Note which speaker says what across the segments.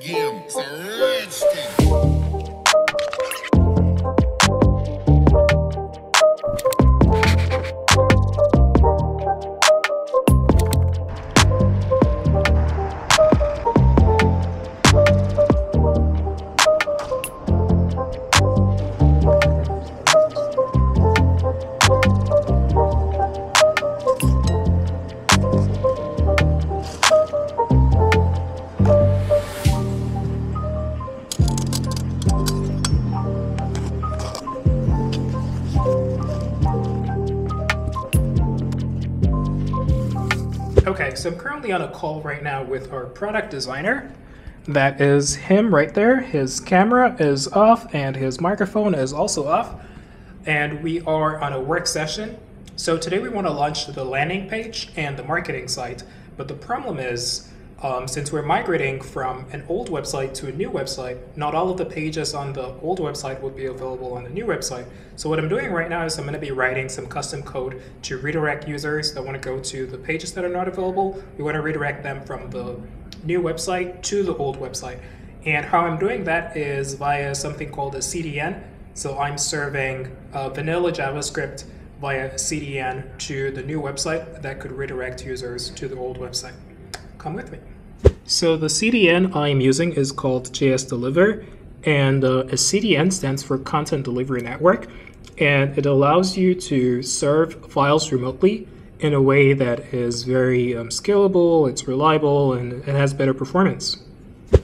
Speaker 1: game. It's a rich
Speaker 2: so I'm currently on a call right now with our product designer. That is him right there. His camera is off and his microphone is also off. And we are on a work session. So today we want to launch the landing page and the marketing site. But the problem is, um, since we're migrating from an old website to a new website, not all of the pages on the old website will be available on the new website. So what I'm doing right now is I'm going to be writing some custom code to redirect users that want to go to the pages that are not available. We want to redirect them from the new website to the old website. And how I'm doing that is via something called a CDN. So I'm serving uh, vanilla JavaScript via CDN to the new website that could redirect users to the old website. Come with me. So the CDN I'm using is called jsDelivr, and uh, a CDN stands for Content Delivery Network, and it allows you to serve files remotely in a way that is very um, scalable, it's reliable, and it has better performance.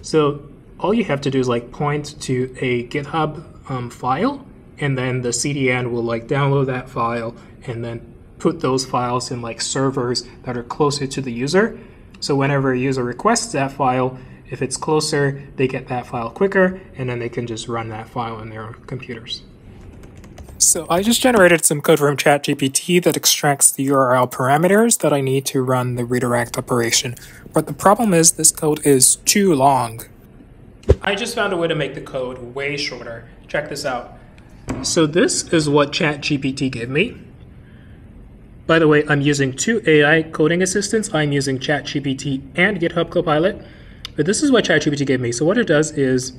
Speaker 2: So all you have to do is like point to a GitHub um, file, and then the CDN will like download that file and then put those files in like servers that are closer to the user. So whenever a user requests that file, if it's closer, they get that file quicker, and then they can just run that file in their computers. So I just generated some code from ChatGPT that extracts the URL parameters that I need to run the redirect operation. But the problem is this code is too long. I just found a way to make the code way shorter. Check this out. So this is what ChatGPT gave me. By the way, I'm using two AI coding assistants. I'm using ChatGPT and GitHub Copilot. But this is what ChatGPT gave me. So what it does is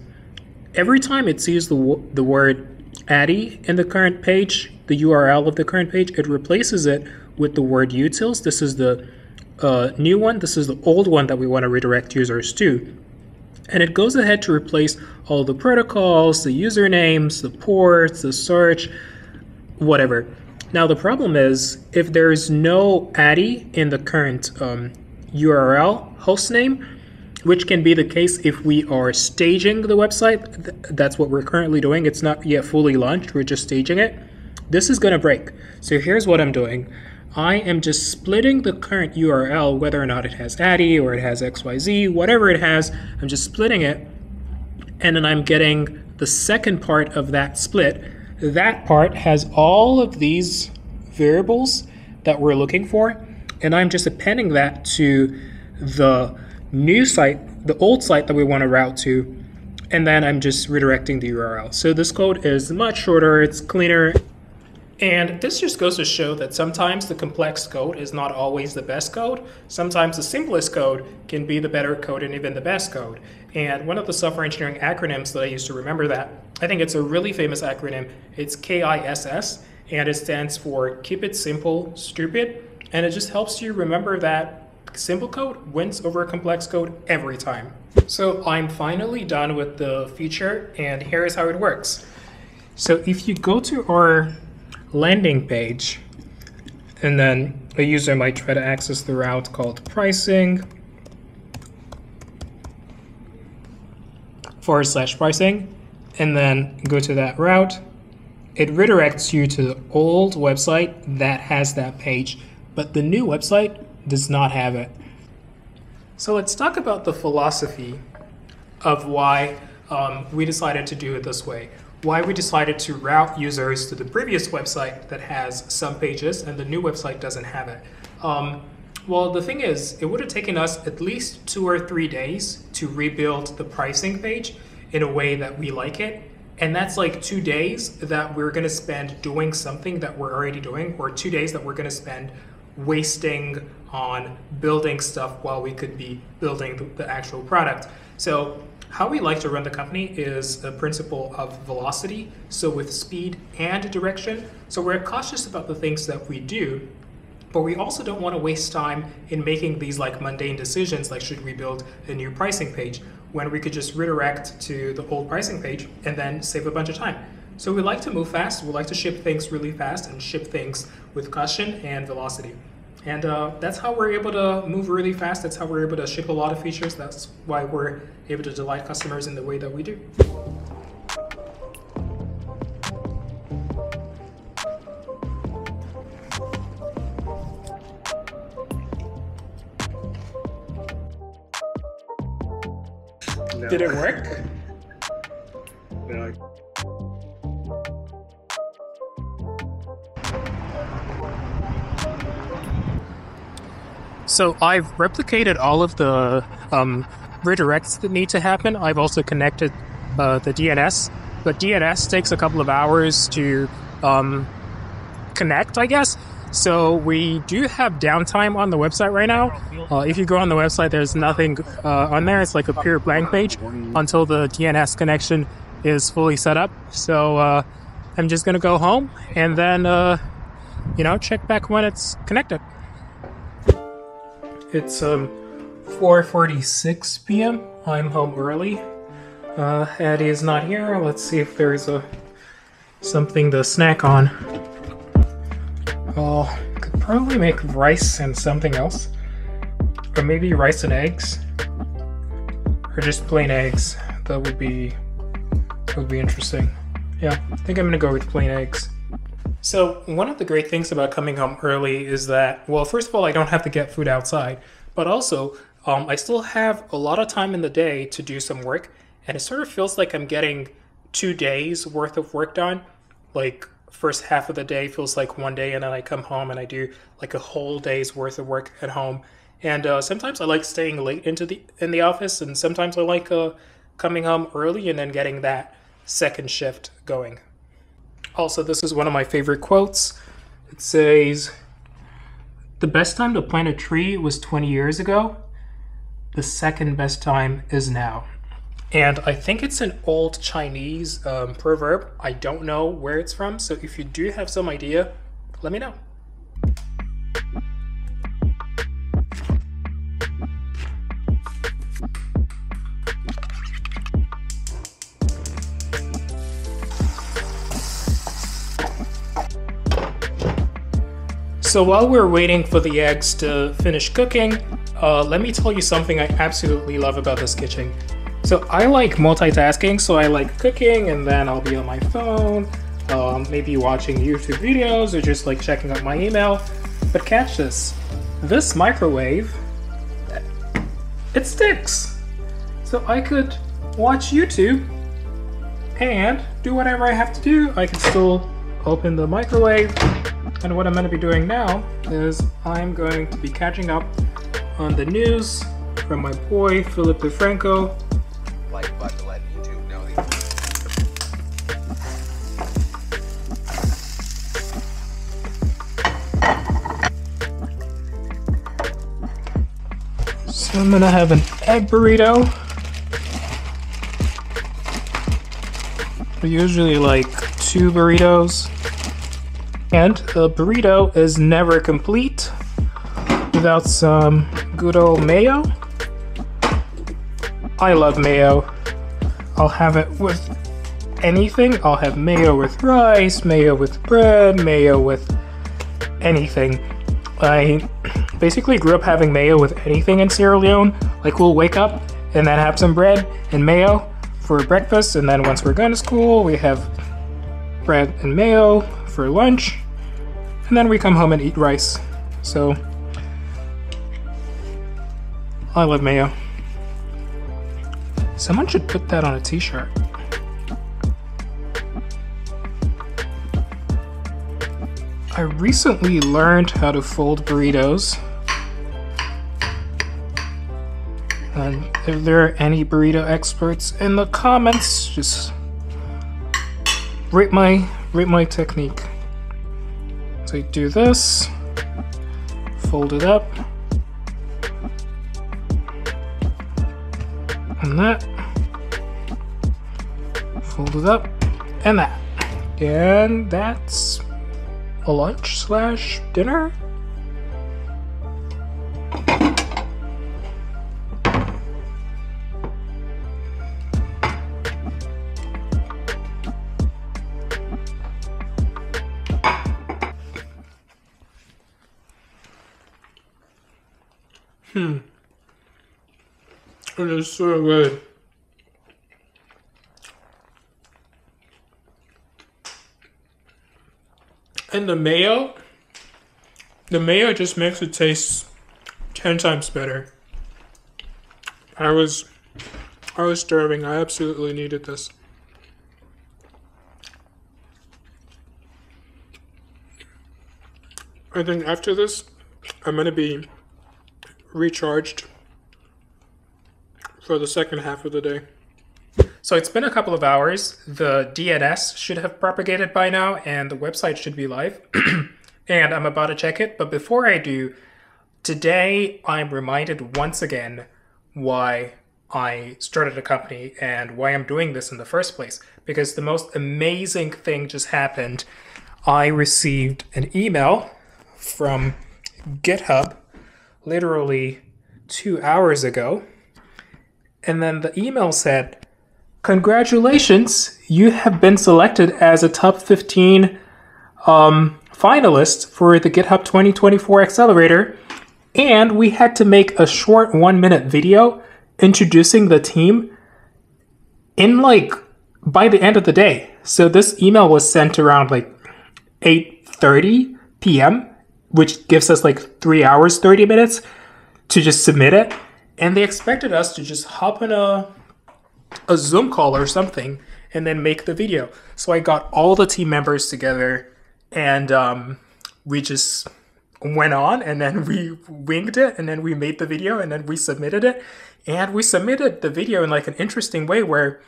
Speaker 2: every time it sees the, the word Addy in the current page, the URL of the current page, it replaces it with the word utils. This is the uh, new one. This is the old one that we want to redirect users to. And it goes ahead to replace all the protocols, the usernames, the ports, the search, whatever. Now, the problem is if there's no Addy in the current um, URL hostname, which can be the case if we are staging the website. Th- that's what we're currently doing. It's not yet fully launched, we're just staging it. This is going to break. So here's what I'm doing I am just splitting the current URL, whether or not it has Addy or it has XYZ, whatever it has, I'm just splitting it. And then I'm getting the second part of that split. That part has all of these variables that we're looking for, and I'm just appending that to the new site, the old site that we want to route to, and then I'm just redirecting the URL. So this code is much shorter, it's cleaner, and this just goes to show that sometimes the complex code is not always the best code. Sometimes the simplest code can be the better code and even the best code. And one of the software engineering acronyms that I used to remember that, I think it's a really famous acronym. It's KISS, and it stands for Keep It Simple, Stupid. And it just helps you remember that simple code wins over a complex code every time. So I'm finally done with the feature, and here is how it works. So if you go to our landing page, and then a user might try to access the route called pricing forward slash pricing, and then go to that route. It redirects you to the old website that has that page, but the new website does not have it. So let's talk about the philosophy of why um, we decided to do it this way. Why we decided to route users to the previous website that has some pages and the new website doesn't have it. Um, well, the thing is, it would have taken us at least two or three days to rebuild the pricing page in a way that we like it. And that's like two days that we're going to spend doing something that we're already doing, or two days that we're going to spend wasting on building stuff while we could be building the, the actual product. So How we like to run the company is a principle of velocity, so with speed and direction. So we're cautious about the things that we do, but we also don't want to waste time in making these like mundane decisions like should we build a new pricing page when we could just redirect to the old pricing page and then save a bunch of time. So we like to move fast, we like to ship things really fast and ship things with caution and velocity. And uh, that's how we're able to move really fast. That's how we're able to ship a lot of features. That's why we're able to delight customers in the way that we do.
Speaker 3: No.
Speaker 2: Did it work? So I've replicated all of the um, redirects that need to happen. I've also connected uh, the DNS, but DNS takes a couple of hours to um, connect, I guess. So we do have downtime on the website right now. Uh, if you go on the website, there's nothing uh, on there. It's like a pure blank page until the DNS connection is fully set up. So uh, I'm just gonna go home and then, uh, you know, check back when it's connected. It's um 4:46 p.m. I'm home early. Uh, Eddie is not here. Let's see if there's a something to snack on. Oh, could probably make rice and something else, or maybe rice and eggs, or just plain eggs. That would be that would be interesting. Yeah, I think I'm gonna go with plain eggs. So, one of the great things about coming home early is that, well, first of all, I don't have to get food outside, but also, um, I still have a lot of time in the day to do some work, and it sort of feels like I'm getting two days worth of work done. Like, first half of the day feels like one day, and then I come home and I do like a whole day's worth of work at home. And uh, sometimes I like staying late into the in the office, and sometimes I like uh, coming home early and then getting that second shift going. Also, this is one of my favorite quotes. It says, The best time to plant a tree was 20 years ago. The second best time is now. And I think it's an old Chinese um, proverb. I don't know where it's from, so if you do have some idea, let me know. So while we're waiting for the eggs to finish cooking, uh, let me tell you something I absolutely love about this kitchen. So I like multitasking, so I like cooking and then I'll be on my phone, um, maybe watching YouTube videos or just like checking out my email. But catch this, this microwave, it sticks. So I could watch YouTube and do whatever I have to do. I can still open the microwave. And what I'm going to be doing now is I'm going to be catching up on the news from my boy Philip DeFranco.
Speaker 4: like but to let YouTube know the
Speaker 2: So I'm gonna have an egg burrito. I usually like two burritos. And a burrito is never complete without some good old mayo. I love mayo. I'll have it with anything. I'll have mayo with rice, mayo with bread, mayo with anything. I basically grew up having mayo with anything in Sierra Leone. Like we'll wake up and then have some bread and mayo for breakfast, and then once we're going to school, we have bread and mayo for lunch, and then we come home and eat rice. So I love mayo. Someone should put that on a t-shirt. I recently learned how to fold burritos. And if there are any burrito experts in the comments, just rate my read my technique. So you do this, fold it up, and that, fold it up, and that. And that's a lunch slash dinner? It is so good. And the mayo, the mayo just makes it taste 10 times better. I was I was starving. I absolutely needed this. I think after this, I'm going to be recharged for the second half of the day. So it's been a couple of hours. The DNS should have propagated by now, and the website should be live. and I'm about to check it. But before I do, today I'm reminded once again why I started a company and why I'm doing this in the first place. Because the most amazing thing just happened. I received an email from GitHub literally two hours ago. And then the email said, Congratulations, you have been selected as a top 15 um, finalist for the GitHub 2024 Accelerator. And we had to make a short one minute video introducing the team in like by the end of the day. So this email was sent around like 8:30 p.m which gives us like three hours, 30 minutes to just submit it. And they expected us to just hop on a, a Zoom call or something and then make the video. So I got all the team members together and um, we just went on and then we winged it and then we made the video and then we submitted it. And we submitted the video in like an interesting way where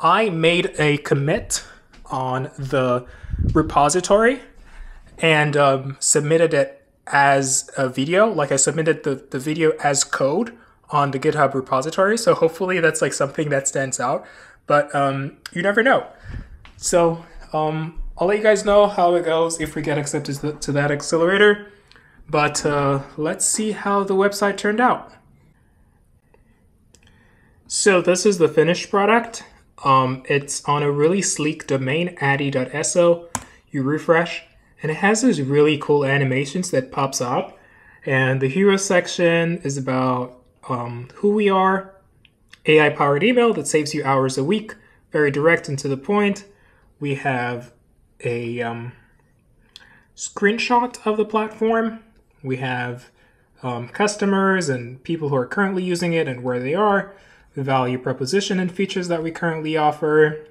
Speaker 2: I made a commit on the repository and um, submitted it as a video. Like I submitted the, the video as code on the GitHub repository. So hopefully that's like something that stands out. But um, you never know. So um, I'll let you guys know how it goes if we get accepted to that accelerator. But uh, let's see how the website turned out. So this is the finished product. Um, it's on a really sleek domain, addy.so. You refresh, and it has these really cool animations that pops up. And the hero section is about um, who we are, AI powered email that saves you hours a week, very direct and to the point. We have a um, screenshot of the platform. We have um, customers and people who are currently using it and where they are, the value proposition and features that we currently offer,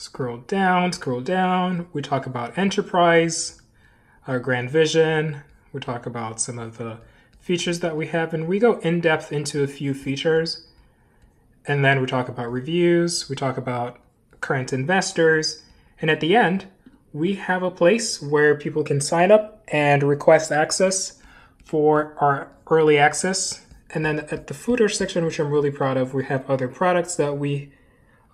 Speaker 2: Scroll down, scroll down. We talk about enterprise, our grand vision. We talk about some of the features that we have, and we go in depth into a few features. And then we talk about reviews, we talk about current investors, and at the end, we have a place where people can sign up and request access for our early access. And then at the footer section, which I'm really proud of, we have other products that we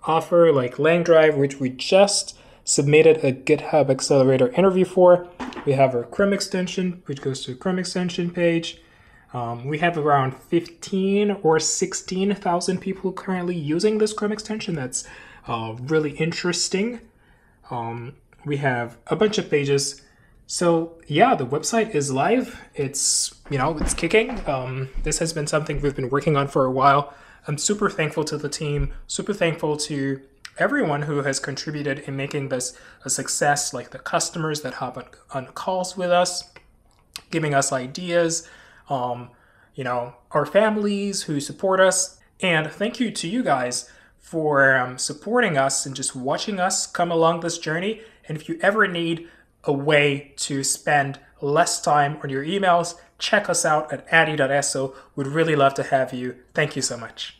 Speaker 2: offer like LangDrive, which we just submitted a GitHub Accelerator interview for. We have our Chrome extension, which goes to a Chrome extension page. Um, we have around 15 or 16,000 people currently using this Chrome extension. That's uh, really interesting. Um, we have a bunch of pages. So yeah, the website is live. It's you know it's kicking. Um, this has been something we've been working on for a while. I'm super thankful to the team, super thankful to everyone who has contributed in making this a success, like the customers that hop on, on calls with us, giving us ideas, um, you know, our families who support us. And thank you to you guys for um, supporting us and just watching us come along this journey. And if you ever need a way to spend less time on your emails, check us out at addy.so. We'd really love to have you. Thank you so much.